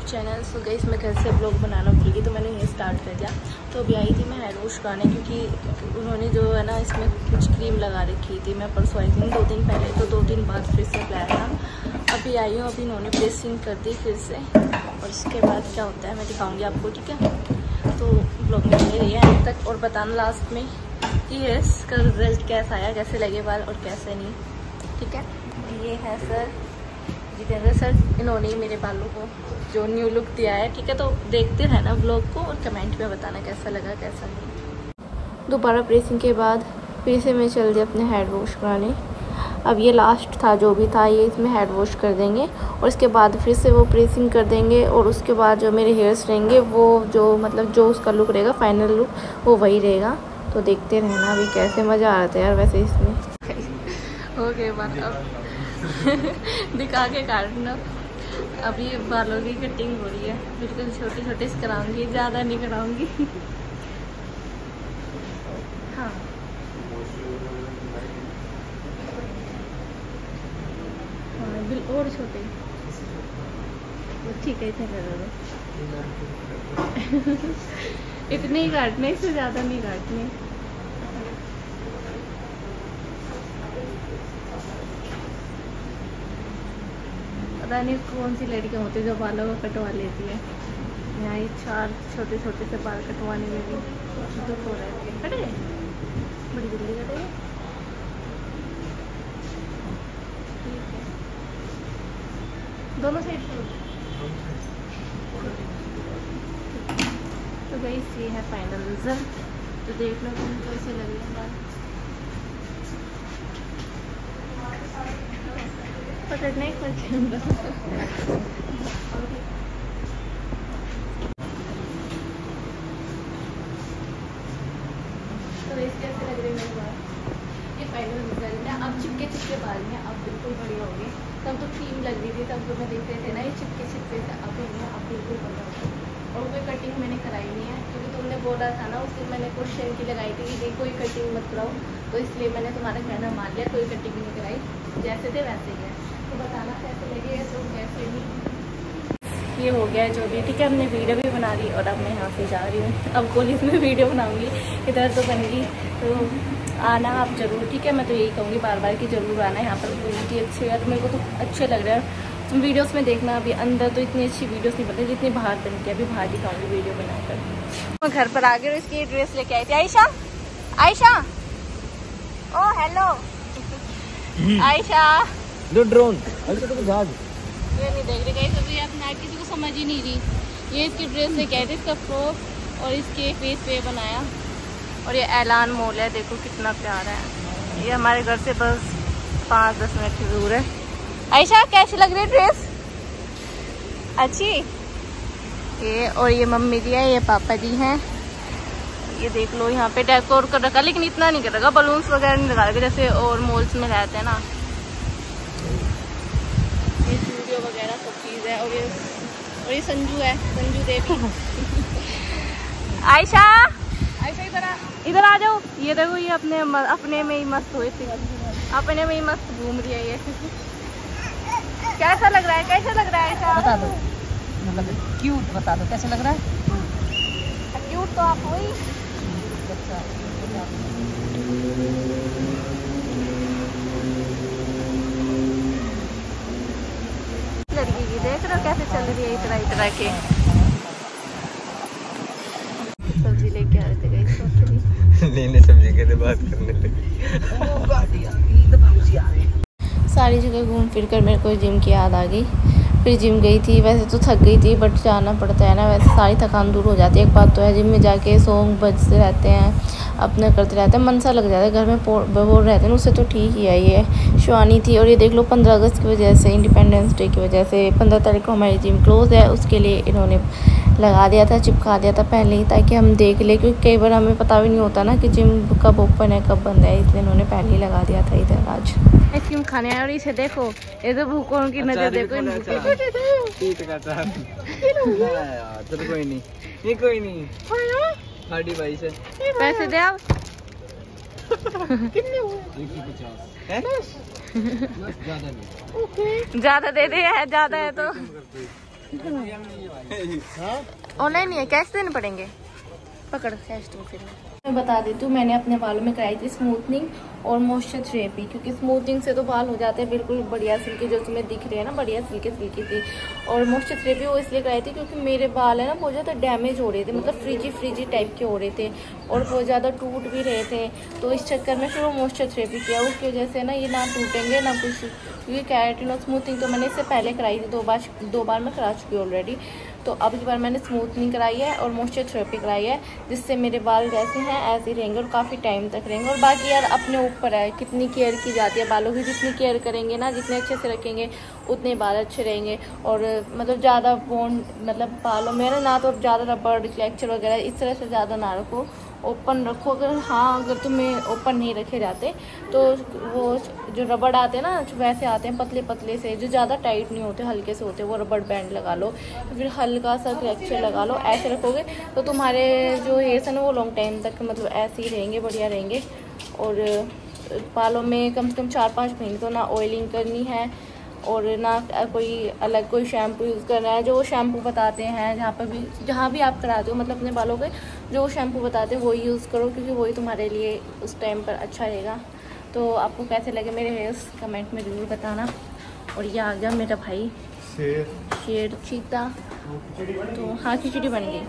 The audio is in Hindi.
यूट्यूब चैनल सो गई मैं घर से ब्लॉग बनाना भूल गई तो मैंने ये स्टार्ट कर दिया। तो अभी आई थी मैं हेड वॉश कराने क्योंकि उन्होंने जो है ना इसमें कुछ क्रीम लगा रखी थी। मैं परसों आई थी दो दिन पहले तो दो दिन बाद फिर से अप्लाई था। अभी आई हूँ, अभी इन्होंने प्रेसिंग कर दी फिर से। और उसके बाद क्या होता है, मैं दिखाऊँगी आपको, ठीक है? तो ब्लॉग में रही है तक। और बताना लास्ट में कि इसका रिज़ल्ट कैसा आया, कैसे लगे बाल और कैसे नहीं, ठीक है? ये है सर जितेंद्र सर इन्होंने ही मेरे बालों को जो न्यू लुक दिया है ठीक है तो देखते रहना ब्लॉग को और कमेंट में बताना कैसा लगा कैसा नहीं. दोबारा प्रेसिंग के बाद फिर से मैं चल दी अपने हेड वॉश कराने। अब ये लास्ट था जो भी था ये इसमें हेड वॉश कर देंगे और इसके बाद फिर से वो प्रेसिंग कर देंगे और उसके बाद जो मेरे हेयर्स रहेंगे वो जो मतलब जो उसका लुक रहेगा फाइनल लुक वो वही रहेगा। तो देखते रहना अभी कैसे मज़ा आ रहा था यार वैसे इसमें। हो गए बात अब दिखा के काटना अभी बालों की कटिंग हो रही है। बिल्कुल छोटे छोटे से कराऊँगी ज़्यादा नहीं कराऊँगी। हाँ। हाँ बिल और छोटे। ठीक है इतने कर इतने ही काटने इससे ज़्यादा नहीं काटने। पता नहीं कौन सी लड़कियाँ होती जो बालों को कटवा लेती है। यहाँ ये चार छोटे छोटे से बाल कटवाने में भी दुख हो रहा है। कटे? बड़ी जल्दी कटे। दोनों साइड तो गई ये है फाइनल रिज़ल्ट तो देख लो तुम कैसे लगे रहे रिज़ल्ट है अब चिपके चिपके बाल हैं। अब बिल्कुल बढ़िया हो गए तब तो क्रीम लग रही थी। तब तो मैं देख रहे थे ना, ये चिपके चिपके से अब अब बिल्कुल बढ़िया हो और कोई कटिंग मैंने कराई नहीं है, क्योंकि तुमने बोला था ना, उस दिन मैंने क्वेश्चन की लगाई थी कि नहीं, कोई कटिंग मत कराओ। तो इसलिए मैंने तुम्हारा कहना मान लिया, कोई कटिंग नहीं कराई। जैसे थे वैसे ही है। तो बताना कैसे लगे तो कैसे नहीं ये हो गया है जो भी, ठीक है, हमने वीडियो भी बना ली और अब मैं यहाँ से जा रही हूँ। अब पुलिस में वीडियो बनाऊँगी, इधर तो बनेगी। तो आना आप ज़रूर, ठीक है, मैं तो यही कहूँगी बार बार कि ज़रूर आना, यहाँ पर बहुत ही अच्छे है तो मेरे को तो अच्छे लग रहे हैं। वीडियोस में देखना अभी अंदर तो इतनी अच्छी वीडियोस नहीं बनती जितनी बाहर बनती है अभी बाहर दिखाऊँगी वीडियो बनाकर। मैं घर पर आ गई इसकी ड्रेस लेके आई थी। आयशा? आयशा? ओ हेलो आयशा? दो ड्रोन। अभी तो जहाज़ ये नहीं देख रही गई अभी अपना किसी को समझ ही नहीं रही। ये इसकी ड्रेस लेके आई थी इसका फ्रॉक और इसके फेस पे बनाया। और ये ऐलान मॉल है देखो कितना प्यारा है। ये हमारे घर से बस पाँच दस मिनट की दूर है। आयशा कैसी लग रही है ड्रेस अच्छी? ये और ये मम्मी दी है ये पापा दी हैं। ये देख लो यहाँ पे डेकोर कर रखा लेकिन इतना नहीं कर रखा। बलून्स वगैरह नहीं लगा रखा जैसे और मॉल्स में रहते हैं ना। ये स्टूडियो वगैरह सब चीज़ है और ये और ये संजू है संजू देवी। आयशा! आयशा इधर आ। इधर आ जाओ। ये देखो ये अपने अपने में ही मस्त हुए थे। अपने में ही मस्त घूम रही है ये। कैसा लग रहा है? कैसा लग रहा है ऐसा? बता दो। मतलब क्यूट बता दो। कैसे लग रहा है? क्यूट तो आप हो ही। लड़की की देख रहे हो कैसे चल रही है इतना इतना के। सब्ज़ी लेके आ रहे थे लेने सब्ज़ी के बात करने लगी। सारी जगह घूम फिर कर मेरे को जिम की याद आ गई। फिर जिम गई थी, वैसे तो थक गई थी बट जाना पड़ता है ना, वैसे सारी थकान दूर हो जाती है। एक बात तो है, जिम में जाके सॉन्ग बजते रहते हैं अपना करते रहते हैं मन सा लग जाता है घर में बोर रहते हैं उससे तो ठीक ही है ये। शिवानी थी और ये देख लो पंद्रह अगस्त की वजह से इंडिपेंडेंस डे की वजह से पंद्रह तारीख को हमारी जिम क्लोज़ है उसके लिए इन्होंने लगा दिया था चिपका दिया था पहले ही ताकि हम देख लें क्योंकि कई बार हमें पता भी नहीं होता ना कि जिम कब ओपन है कब बंद है इसलिए इन्होंने पहले ही लगा दिया था इधर आज। आइसक्रीम खाने आए और इसे देखो ये तो भूखों की नज़र देखो चलो कोई नहीं ये कोई नहीं। खाड़ी भाई से। पैसे दे आप। कितने हुए? ज़्यादा ज़्यादा दे दे है ज़्यादा है तो। ऑनलाइन नहीं है कैश देने पड़ेंगे। पकड़ फिर मैं। बता देती हूँ, मैंने अपने बालों में कराई थी स्मूथनिंग और मॉइस्चर थेरेपी क्योंकि स्मूथनिंग से तो बाल हो जाते हैं बिल्कुल बढ़िया सिल्की, जो तुम्हें दिख रही है ना, बढ़िया सिल्की सिल्की थी। और मॉइस्चर थेरेपी वो इसलिए कराई थी क्योंकि मेरे बाल है ना, बहुत ज़्यादा डैमेज हो रहे थे मतलब फ्रिजी फ्रिजी टाइप के हो रहे थे और बहुत ज़्यादा टूट भी रहे थे। तो इस चक्कर में फिर वो मॉइस्चर थेरेपी किया, उसकी वजह से ना ये ना टूटेंगे, ना कुछ, क्योंकि कैरेटिन और स्मूथनिंग तो मैंने इससे पहले कराई थी, दो बार दो बार मैं करा चुकी हूँ ऑलरेडी तो अब की बार मैंने स्मूथनिंग कराई है और मॉइस्चर थेरेपी कराई है, जिससे मेरे बाल जैसे हैं ऐसे ही रहेंगे और काफ़ी टाइम तक रहेंगे। और बाकी यार अपने ऊपर है, कितनी केयर की जाती है, बालों की जितनी केयर करेंगे ना, जितने अच्छे से रखेंगे, उतने बाल अच्छे रहेंगे। और मतलब ज़्यादा बोन मतलब बालों में ना तो ज़्यादा रबड़ फ्लैक्चर वगैरह इस तरह से ज़्यादा ना रखो। ओपन रखो, अगर हाँ अगर तुम्हें ओपन नहीं रखे जाते तो वो जो रबड़ आते हैं ना, वैसे आते हैं पतले पतले से, जो ज़्यादा टाइट नहीं होते, हल्के से होते, वो रबड़ बैंड लगा लो फिर हल्का सा क्रैक्चर लगा लो, ऐसे रखोगे तो तुम्हारे जो हेयर्स हैं ना, वो लॉन्ग टाइम तक मतलब ऐसे ही रहेंगे, बढ़िया रहेंगे। और बालों में कम से कम चार पाँच महीने तो ना ऑयलिंग करनी है और ना कोई अलग कोई शैम्पू यूज़ कर करना है जो वो शैम्पू बताते हैं जहाँ पर भी जहाँ भी आप कराते हो मतलब अपने बालों के जो शैम्पू बताते हैं वही यूज़ करो क्योंकि वही तुम्हारे लिए उस टाइम पर अच्छा रहेगा। तो आपको कैसे लगे मेरे हेयर्स कमेंट में ज़रूर बताना। और ये आ गया मेरा भाई शेर। शेर चीता। तो हाँ खिचड़ी बन गई।